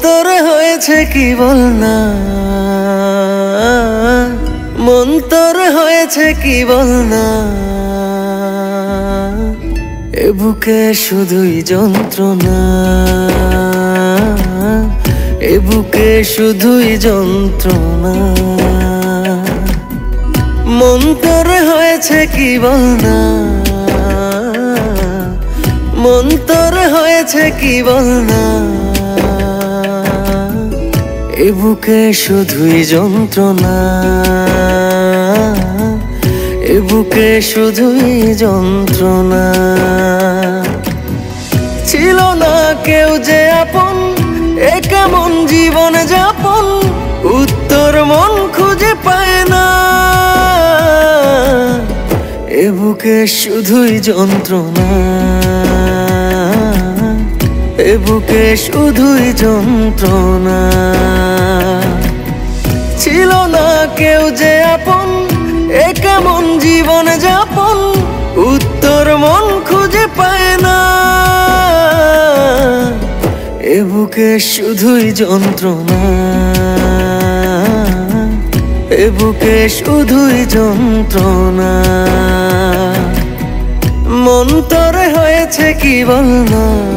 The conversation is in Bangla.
হয়েছে কি বল না মন তোর হয়েছে কি বল না এ বুকে শুধুই যন্ত্রণা। এ বুকে শুধুই যন্ত্রণা। মন তোর হয়েছে কি বল না মন তোর হয়েছে কি বল না এ বুকে শুধুই যন্ত্রণা, এ বুকে শুধুই যন্ত্রণা। ছিল না কেউ যে আপন, এ কেমন জীবন যাপন, উত্তর মন খুঁজে পায় না। এ বুকে শুধুই যন্ত্রণা। বুকে শুধুই যন্ত্রণা। ছিল না কেউ যে আপন, এ কেমন জীবন যাপন, উত্তর মন খুঁজে পায় না। এ বুকে শুধুই যন্ত্রণা। এ বুকে শুধুই যন্ত্রণা। মন হয়েছে কি বল না